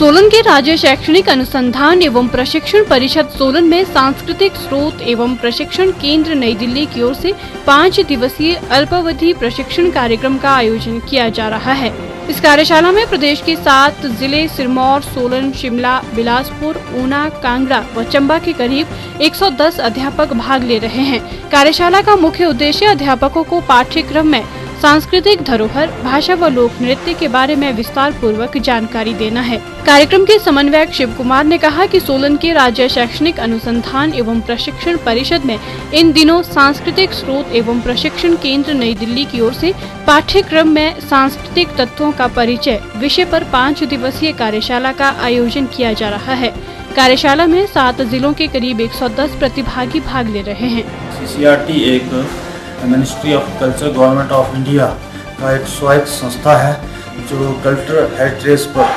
सोलन के राज्य शैक्षणिक अनुसंधान एवं प्रशिक्षण परिषद सोलन में सांस्कृतिक स्रोत एवं प्रशिक्षण केंद्र नई दिल्ली की ओर से पाँच दिवसीय अल्पावधि प्रशिक्षण कार्यक्रम का आयोजन किया जा रहा है। इस कार्यशाला में प्रदेश के सात ज़िले सिरमौर, सोलन, शिमला, बिलासपुर, ऊना, कांगड़ा व चंबा के करीब 110 अध्यापक भाग ले रहे हैं। कार्यशाला का मुख्य उद्देश्य अध्यापकों को पाठ्यक्रम में सांस्कृतिक धरोहर, भाषा व लोक नृत्य के बारे में विस्तार पूर्वक जानकारी देना है। कार्यक्रम के समन्वयक शिव कुमार ने कहा कि सोलन के राज्य शैक्षणिक अनुसंधान एवं प्रशिक्षण परिषद में इन दिनों सांस्कृतिक स्रोत एवं प्रशिक्षण केंद्र नई दिल्ली की ओर से पाठ्यक्रम में सांस्कृतिक तत्वों का परिचय, विषय पर पाँच दिवसीय कार्यशाला का आयोजन किया जा रहा है। कार्यशाला में सात जिलों के करीब 110 प्रतिभागी भाग ले रहे हैं। सी एक ministry of culture government of India का एक स्वायत्त संस्था है, जो कल्चर हेरिटेज पर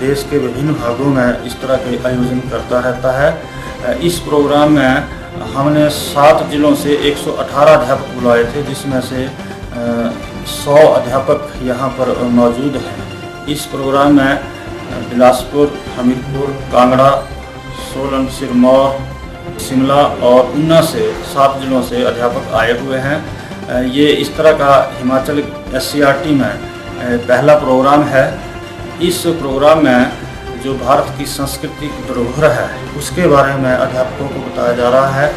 देश के विभिन्न भागों में इस तरह के आयोजन करता रहता है। इस प्रोग्राम में हमने सात जिलों से 118 अध्यापक बुलाए थे, जिसमें से 100 अध्यापक यहाँ पर मौजूद हैं। इस प्रोग्राम में बिलासपुर, हमीरपुर, कांगड़ा, सोलन, सिरमौर शिमला और ऊना से सात जिलों से अध्यापक आए हुए हैं। ये इस तरह का हिमाचल एससीआरटी में पहला प्रोग्राम है। इस प्रोग्राम में जो भारत की संस्कृति धरोहर है, उसके बारे में अध्यापकों को बताया जा रहा है।